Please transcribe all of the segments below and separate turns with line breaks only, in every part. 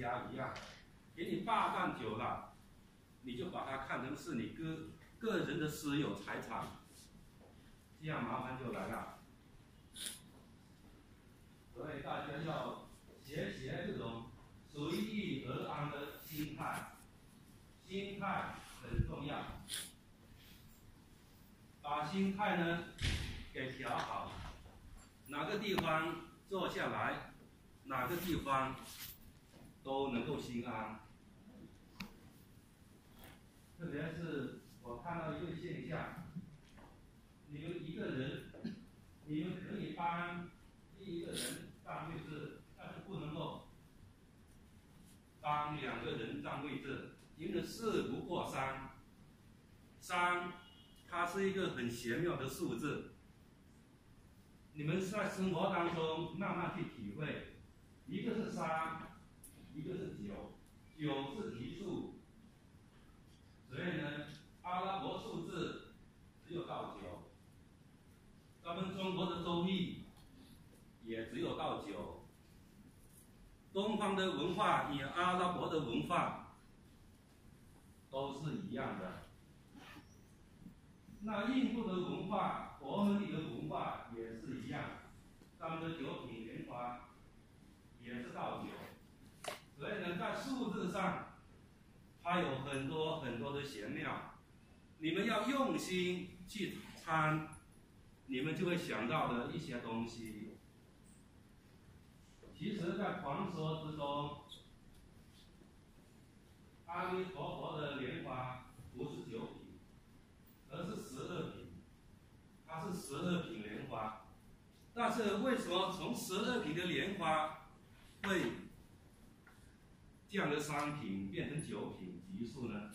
家一样，给你霸占久了，你就把它看成是你个个人的私有财产，这样麻烦就来了。所以大家要学学这种随遇而安的心态，心态很重要。把心态呢给调好，哪个地方坐下来，哪个地方都能够心安。特别是我看到一个现象，你们一个人，你们可以帮一个人占位置，但是不能够帮两个人占位置，因为事不过三，三。它是一个很玄妙的数字，你们在生活当中慢慢去体会。一个是三，一个是九，九是奇数，所以呢，阿拉伯数字只有到九。咱们中国的周易也只有到九。东方的文化与阿拉伯的文化都是一样的。那印度的文化，佛门里的文化也是一样，咱们的九品莲花也是到九，所以呢，在数字上，它有很多很多的玄妙，你们要用心去参，你们就会想到的一些东西。其实，在传说之中，阿弥陀佛的莲花不是九品。而是十二品，它是十二品莲花，但是为什么从十二品的莲花会降了三品变成九品级数呢？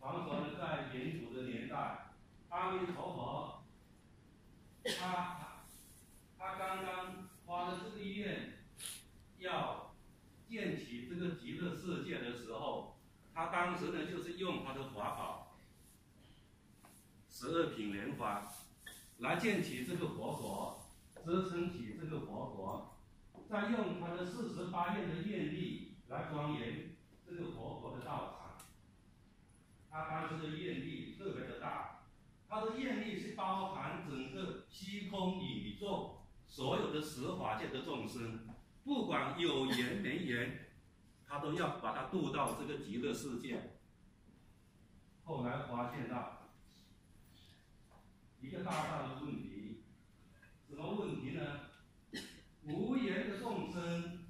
传说呢，在远古的年代，阿弥陀佛，他他刚刚发了这个愿，要建起这个极乐世界的时候，他当时呢就是用他的法宝。十二品莲花，来建起这个佛国，支撑起这个佛国，再用他的四十八愿的愿力来庄严这个佛国的道场。他当时的愿力特别的大，他的愿力是包含整个虚空宇宙所有的十法界的众生，不管有缘没缘，他都要把它渡到这个极乐世界。后来发现到。一个大大的问题，什么问题呢？无言的众生，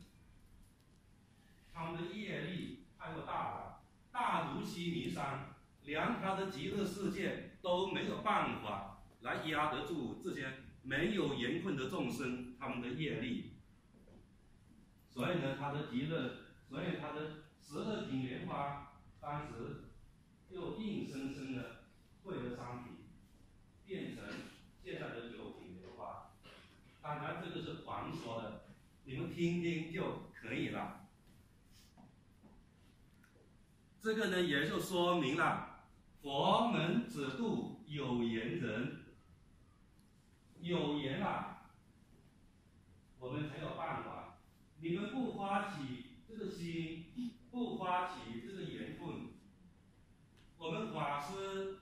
他们的业力太过大了，大如须弥山，连他的极乐世界都没有办法来压得住这些没有缘分的众生他们的业力。所以呢，他的极乐，所以他的十二品莲花，当时就硬生生的汇了三品。变成现在的九品莲花，当然，你们听听就可以了。这个呢也就说明了，佛门只渡有缘人，有缘啊，我们才有办法。你们不发起这个心，不发起这个缘分，我们法师。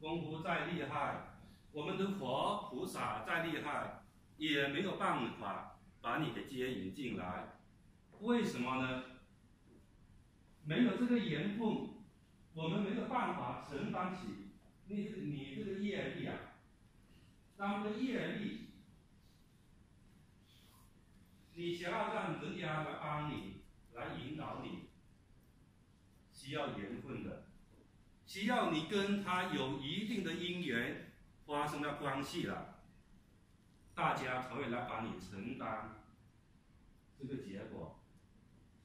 功夫再厉害，我们的佛菩萨再厉害，也没有办法把你给接引进来。为什么呢？没有这个缘分，我们没有办法承担起你你这个业力啊。当这个业力，你想要让人家来帮你，来引导你，需要缘分的。需要你跟他有一定的因缘发生了关系了，大家才会来帮你承担这个结果。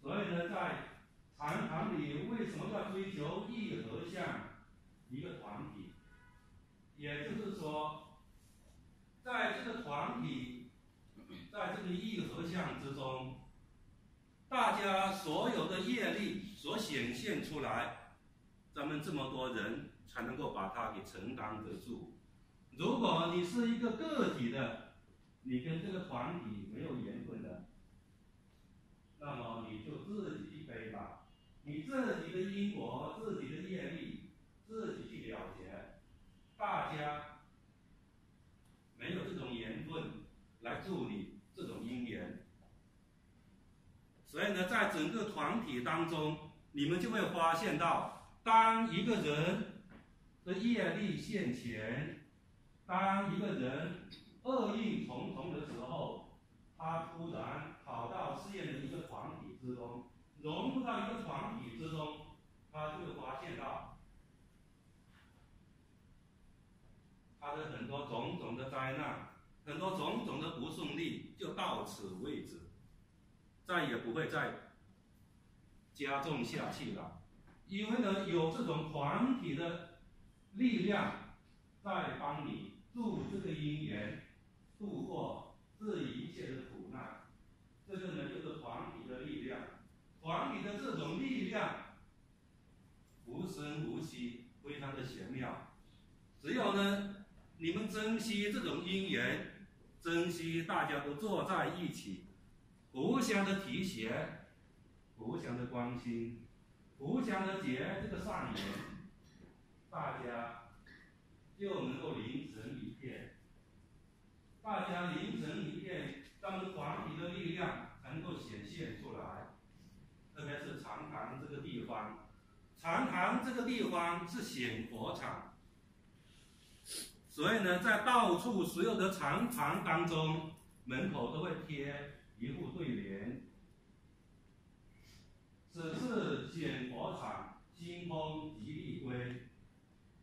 所以呢，在禅堂里为什么要追求一和相一个团体？也就是说，在这个团体，在这个一和相之中，大家所有的业力所显现出来。咱们这么多人才能够把它给承担得住。如果你是一个个体的，你跟这个团体没有缘分的，那么你就自己背吧，你自己的因果、自己的业力，自己去了结。大家没有这种缘分来助你这种因缘，所以呢，在整个团体当中，你们就会发现到，当一个人的业力现前，当一个人厄运重重的时候，他突然跑到事业的一个团体之中，融入到一个团体之中，他就发现到，他的很多种种的灾难，很多种种的不顺利，就到此为止，再也不会再加重下去了。因为呢，有这种团体的力量在帮你助这个因缘度过这一切的苦难，这个呢就是团体的力量。团体的这种力量无声无息，非常的玄妙。只有呢，你们珍惜这种因缘，珍惜大家都坐在一起，互相的提携，互相的关心，互相的结这个善缘，大家就能够凝成一。大家凝神一片，咱们团体的力量能够显现出来。特别是长塘这个地方，长塘这个地方是显佛场，所以呢，在到处所有的长塘当中，门口都会贴一副对联：“此是显佛场，新风吉利归。”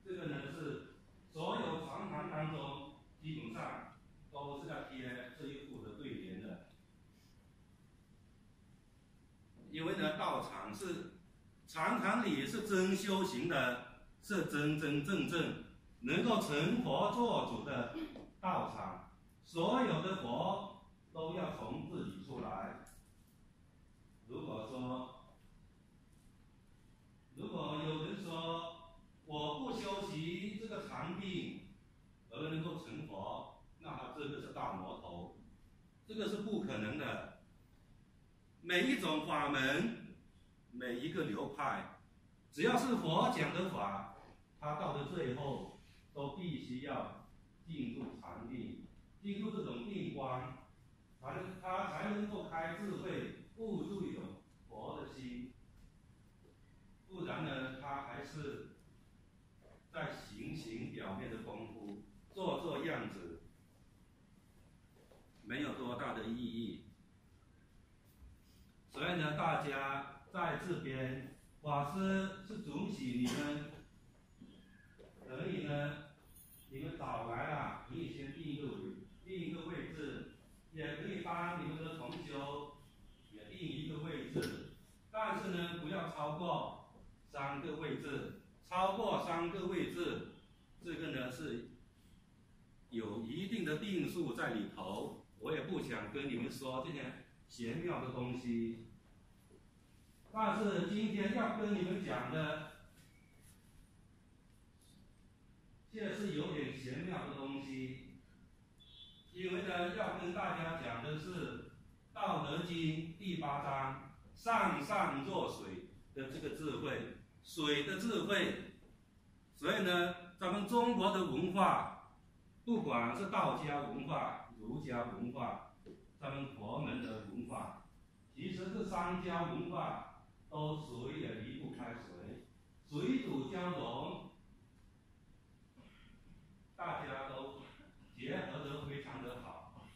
这个呢是所有长塘当中基本上都是要贴这一副的对联的。因为呢，道场是禅堂里是真修行的，是真真正正能够成佛做主的道场。所有的佛都要从自己出来。如果说，如果有人说我不修习这个禅定而能够成佛，那他这个是大魔头，这个是不可能的。每一种法门，每一个流派，只要是佛讲的法，他到了最后都必须要进入禅定，进入这种定光，才能他才能够开智慧，悟出一种佛的心。不然呢，他还是在行行表面的功夫，做做样子，没有多大的意义。所以呢，大家在这边，法师是准许你们可以呢，你们早来了，可以先定一个，定一个位置，也可以帮你们的同修也定一个位置，但是呢，不要超过三个位置，超过三个位置，这个呢是有一定的定数在里头，我也不想跟你们说这些玄妙的东西。但是今天要跟你们讲的，这是有点玄妙的东西，因为呢，要跟大家讲的是《道德经》第八章“上善若水”的这个智慧，水的智慧。所以呢，咱们中国的文化，不管是道家文化、儒家文化，咱们佛门的文化，其实是三家文化。都谁也离不开水，水土交融，大家都结合得非常的好。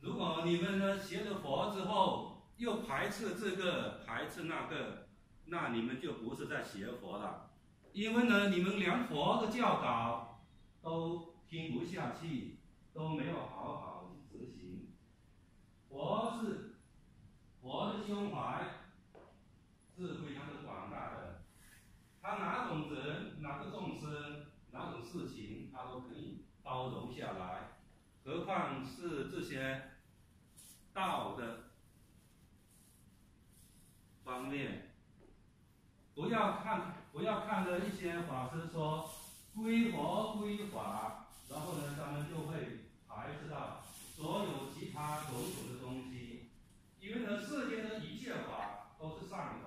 如果你们呢学了佛之后，又排斥这个排斥那个，那你们就不是在学佛了，因为呢你们连佛的教导都听不下去，都没有好好去执行。佛是佛的胸怀。是非常的广大的，他哪种人、哪个众生、哪种事情，他都可以包容下来，何况是这些道的方面。不要看，不要看着一些法师说归佛归法，然后呢，他们就会排斥到所有其他种种的东西。因为呢，世间的一切法都是善法，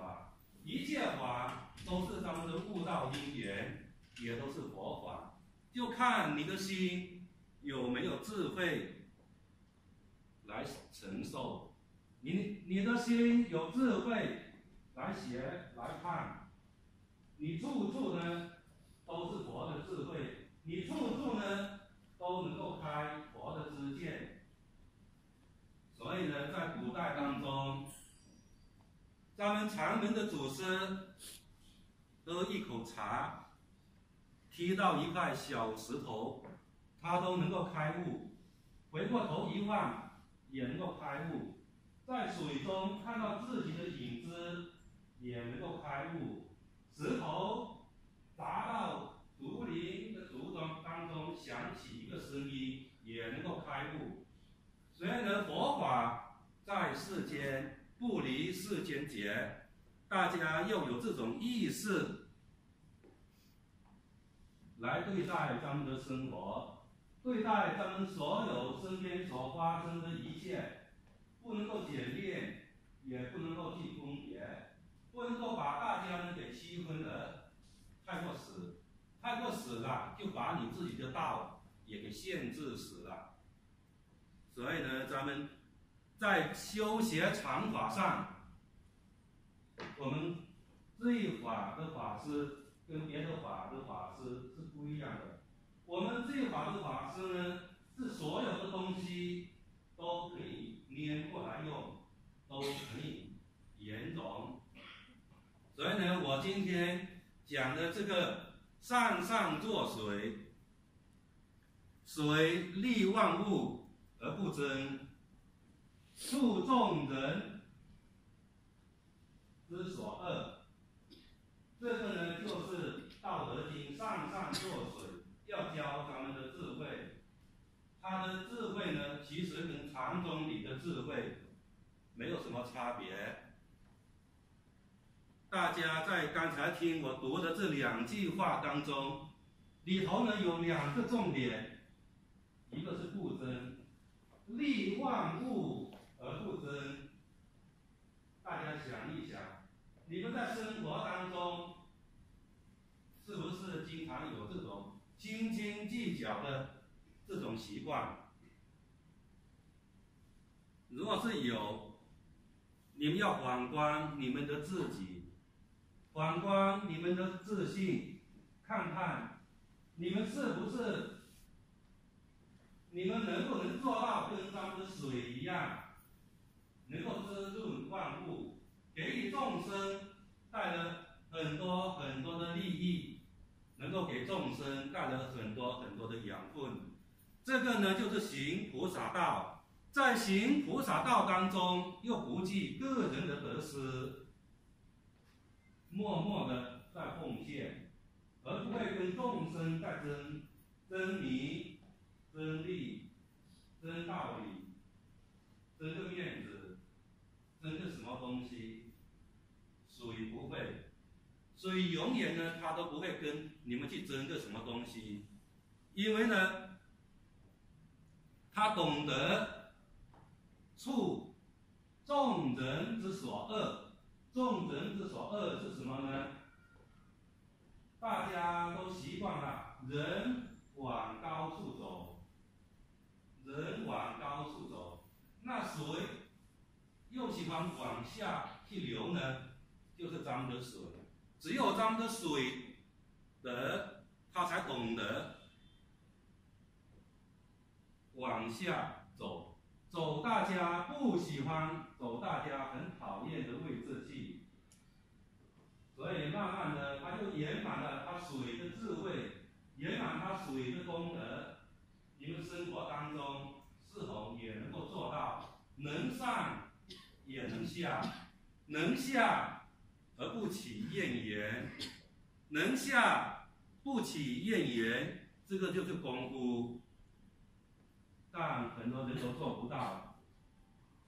一切法都是他们的悟道因缘，也都是佛法，就看你的心有没有智慧来承受。你你的心有智慧来学来看，你处处呢都是佛的智慧，你处处呢都能够开佛的知见。所以呢，在古代当中，他们禅门的祖师喝一口茶，踢到一块小石头，他都能够开悟；回过头一望，也能够开悟；在水中看到自己的影子，也能够开悟；石头砸到竹林的竹中当中，响起一个声音，也能够开悟。虽然，佛法在世间不离世间节，大家要有这种意识来对待咱们的生活，对待咱们所有身边所发生的一切，不能够简练，也不能够去分别，不能够把大家呢给区分的太过死，太过死了，就把你自己的道也给限制死了。所以呢，咱们在修学禅法上，我们这一法的法师跟别的法的法师是不一样的。我们这一法的法师呢，是所有的东西都可以拈过来用，都可以圆融。所以呢，我今天讲的这个上上作水，水利万物。而不争，处众人之所恶。这个呢，就是《道德经》上上作水，要教咱们的智慧。他的智慧呢，其实跟禅宗里的智慧没有什么差别。大家在刚才听我读的这两句话当中，里头呢有两个重点，一个是不争。利万物而不争，大家想一想，你们在生活当中，是不是经常有这种斤斤计较的这种习惯？如果是有，你们要反观你们的自己，反观你们的自信，看看你们是不是？你们能不能做到跟咱们的水一样，能够滋润万物，给予众生带来很多很多的利益，能够给众生带来很多很多的养分？这个呢，就是行菩萨道，在行菩萨道当中，又不计个人的得失，默默的在奉献，而不会跟众生在争争名。争利、争道理、争个面子、争个什么东西，水不会，水永远呢，他都不会跟你们去争个什么东西，因为呢，他懂得处众人之所恶，众人之所恶是什么呢？大家都习惯了，人往高处走。人往高处走，那水又喜欢往下去流呢？就是脏的水，只有脏的水的，他才懂得往下走。走大家不喜欢，走大家很讨厌的位置去，所以慢慢的他就圆满了他水的智慧，圆满他水的功德。你们生活当中是否也能够做到能上也能下，能下而不起怨言，能下不起怨言，这个就是功夫。但很多人都做不到，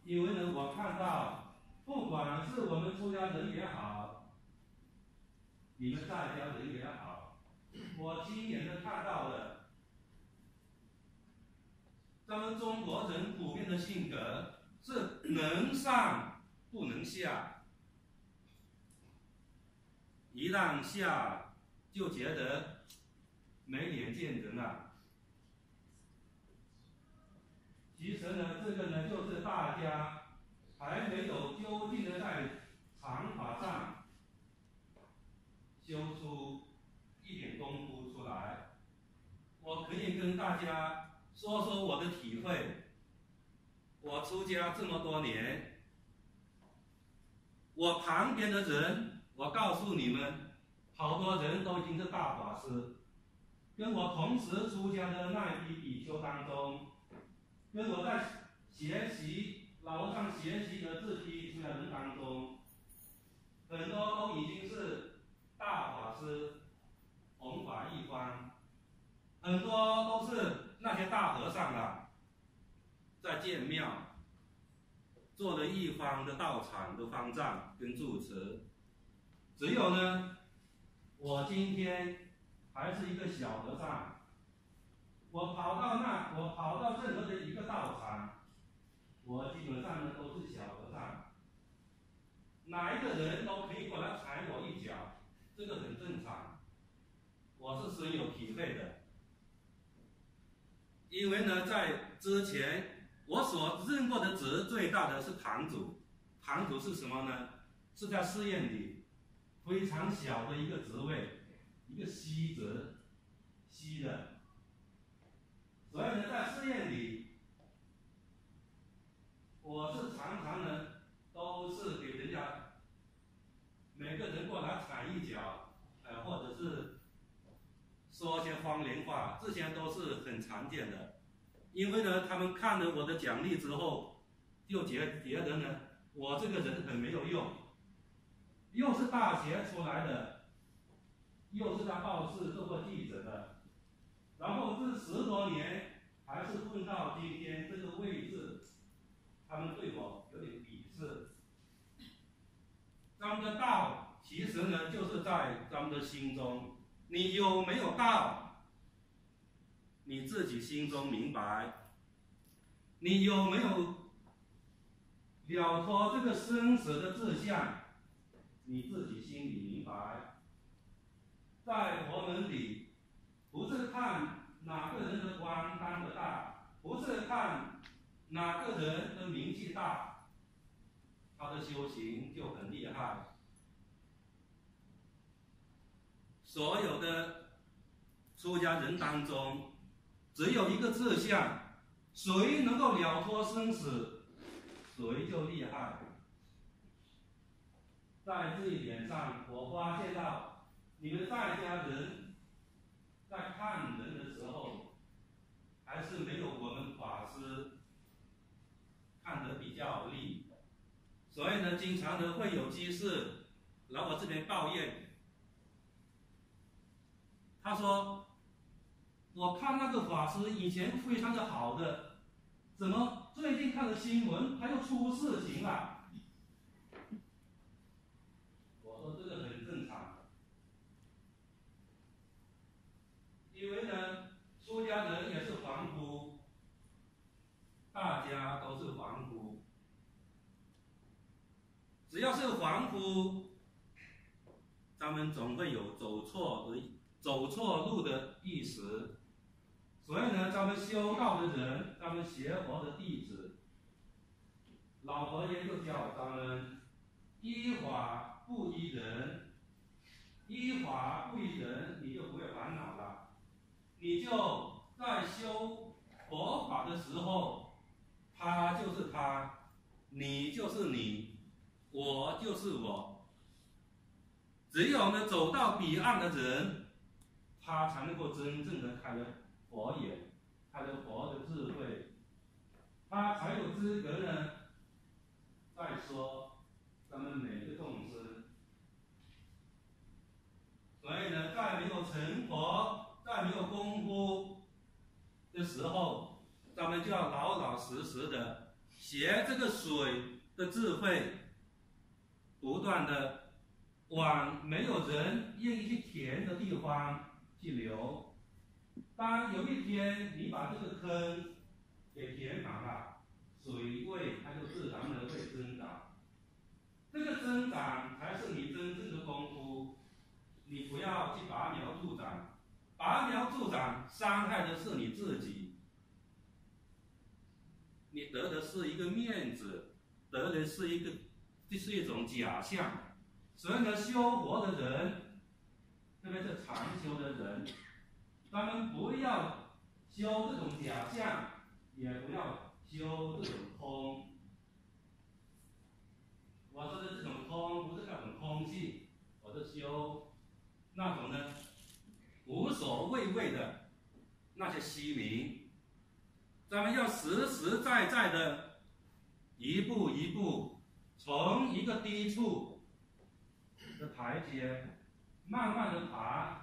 因为呢，我看到，不管是我们出家人也好，你们在家人也好，我亲眼的看到了。咱们中国人普遍的性格是能上不能下，一旦下就觉得没脸见人了。其实呢，这个呢，就是大家还没有究竟的在禅法上修出一点功夫出来。我可以跟大家说说我的体会。我出家这么多年，我旁边的人，我告诉你们，好多人都已经是大法师，跟我同时出家的那一批比丘当中。跟我在学习老和尚学习的这批出家人当中，很多都已经是大法师，弘法一方，很多都是那些大和尚了，在建庙，做了一方的道场的方丈跟住持，只有呢，我今天还是一个小和尚。我跑到那，我跑到任何的一个道场，我基本上呢都是小和尚，哪一个人都可以过来踩我一脚，这个很正常，我是深有体会的。因为呢，在之前我所任过的职最大的是堂主，堂主是什么呢？是在寺院里非常小的一个职位，一个西职，西的。所以呢，在寺院里，我是常常呢，都是给人家每个人过来踩一脚，呃，或者是说些方言话，这些都是很常见的。因为呢，他们看了我的奖励之后，就觉觉得呢，我这个人很没有用，又是大学出来的，又是在报社做过记者的。然后这十多年，还是混到今天这个位置，他们对我有点鄙视。咱们的道，其实呢，就是在咱们的心中。你有没有道？你自己心中明白。你有没有了脱这个生死的志向？你自己心里明白。在佛门里。不是看哪个人的官当得大，不是看哪个人的名气大，他的修行就很厉害。所有的出家人当中，只有一个志向，谁能够了脱生死，谁就厉害。在这一点上，我发现到你们在家人。在看人的时候，还是没有我们法师看得比较利，所以呢，经常呢会有居士来我这边抱怨，他说：“我看那个法师以前非常的好的，怎么最近看了新闻他又出事情了？”我说这个很正常因为呢，出家人也是凡夫，大家都是凡夫。只要是凡夫，咱们总会有走错的、走错路的意识。所以呢，咱们修道的人，咱们学佛的弟子，老佛爷就叫咱们依法不依人，依法不依人，你就不会烦恼了。你就在修佛法的时候，他就是他，你就是你，我就是我。只有呢走到彼岸的人，他才能够真正的开了佛眼，他的佛的智慧，他才有资格呢再说咱们每个众生。所以呢，在没有成佛。在没有功夫的时候，咱们就要老老实实的学这个水的智慧，不断的往没有人愿意去填的地方去流。当有一天你把这个坑给填满了，水位它就自然的会增长。这个增长才是你真正的功夫，你不要去拔苗助长，拔苗助长伤害的是你自己，你得的是一个面子，得的是一个，这是一种假象。所以呢，修佛的人，特别是长修的人，他们不要修这种假象，也不要修这种空。我说的这种空，不是那种空气，我是修那种呢无所谓谓的那些虚名。咱们要实实在在的，一步一步从一个低处。的台阶，慢慢的爬。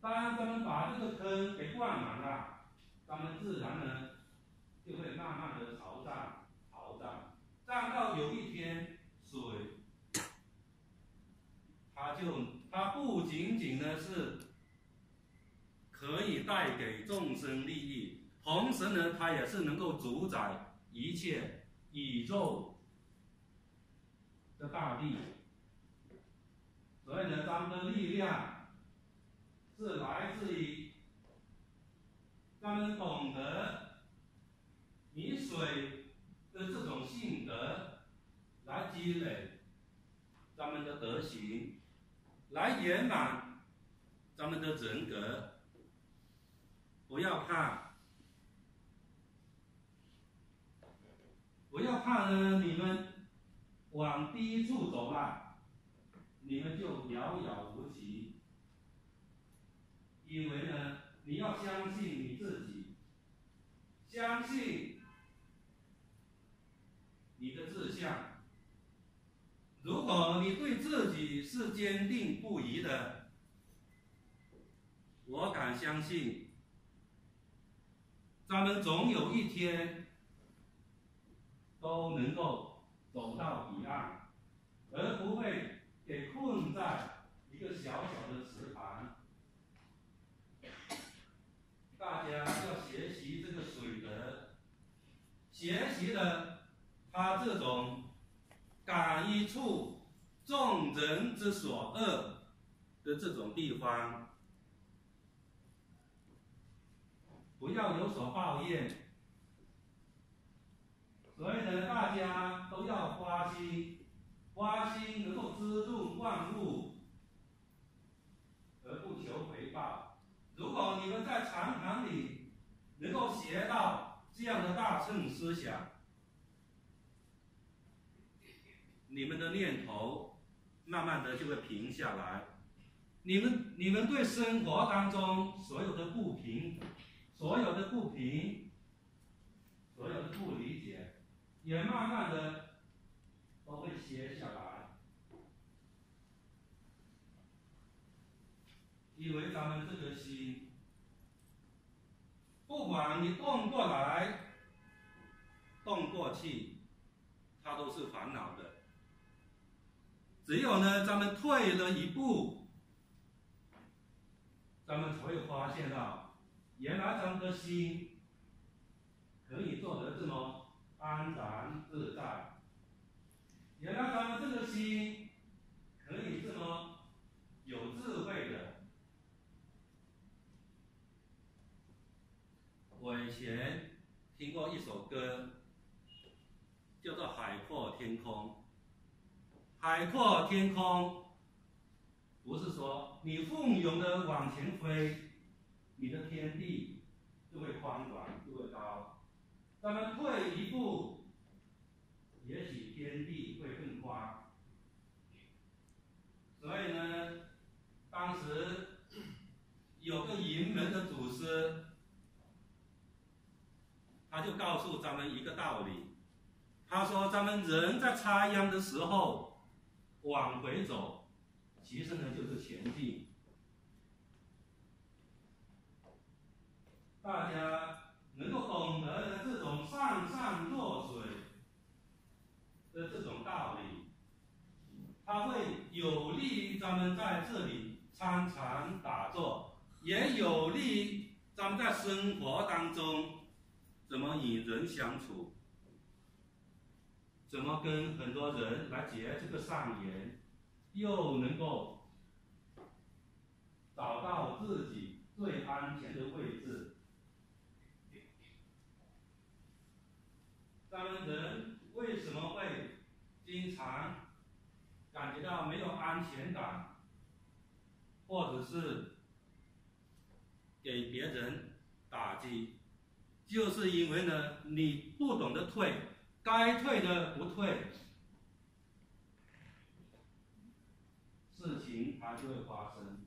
当他们把这个坑给灌满了，他们自然呢就会慢慢的朝上，朝上，涨到有一天水，它就它不仅仅呢是可以带给众生利益，同时呢它也是能够主宰一切宇宙的大地。所以呢，咱们的力量是来自于咱们懂得以水的这种性格来积累咱们的德行，来圆满咱们的人格。不要怕，不要怕呢，你们往低处走了。你们就遥遥无，因为呢，你要相信你自己，相信你的志向。如果你对自己是坚定不移的，我敢相信，咱们总有一天都能够走到彼岸，而不会。给困在一个小小的池塘，大要学习这个水德，学习了他这种感一处众人之所恶的这种地方，不要有所抱怨。所以呢，大家都要花心。花心能够滋润万物，而不求回报。如如果你们在禅堂里能够学到这样的大乘思想，你们的念头慢慢的就会平下来。你们你们对生活当中所有的不平，所有的不平，所有的不理解，也慢慢的。都会歇下来，因为咱们这个心，不管你动过来，动过去，它都是烦恼的。只有呢，咱们退了一步，咱们才会发现到，原来咱们的心可以做得这么安然自在。原来咱们这个心可以这么有智慧的。我以前听过一首歌，叫做《海阔天空》。海阔天空，不是说你奋勇的往前飞，你的天地就会宽广，就会高。咱们退一步。也许天地会更宽，所以呢，当时有个云门的祖师，他就告诉咱们一个道理，他说：咱们人在插秧的时候往回走，其实呢就是前进。大家能够懂得这种上善若水。的这种道理，它会有利于咱们在这里参禅打坐，也有利于咱们在生活当中怎么与人相处。怎么跟很多人来结这个善缘，又能够找到自己最安全的位置？咱们人为什么会经常感觉到没有安全感，或者是给别人打击？就是因为呢，你不懂得退，该退的不退，事情它就会发生。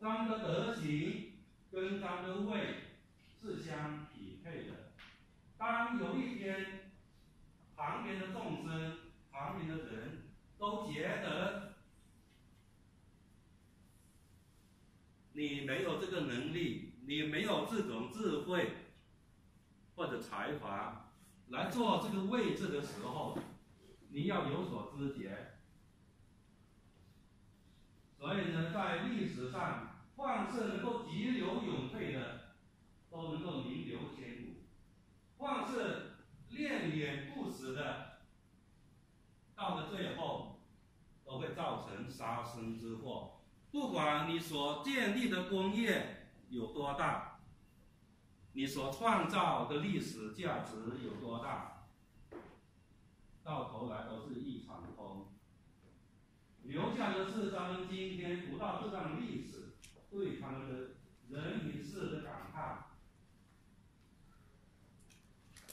咱们的德行跟咱们的位是相匹配的。当有一天，旁边的众生、旁边的人都觉得你没有这个能力，你没有这种智慧。或者才华来做这个位置的时候，你要有所知觉。所以呢，在历史上，凡是能够急流勇退的，都能够名留千古；凡是恋恋不舍的，到了最后，都会造成杀身之祸。不管你所建立的工业有多大。你所创造的历史价值有多大？到头来都是一场空，留下的是咱们今天读到这段历史对他们的人与事的感叹。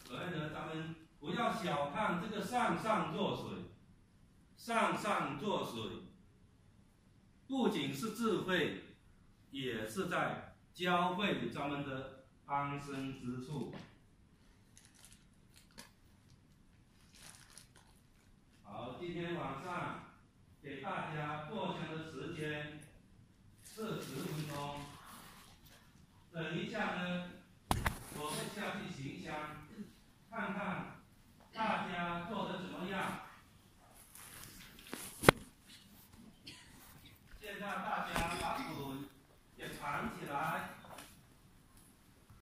所以呢，咱们不要小看这个上上作水，上上作水，不仅是智慧，也是在教会咱们的。安身之处。好，今天晚上给大家过香的时间是十分钟。等一下呢，我们下去行香，看看大家做的怎么样。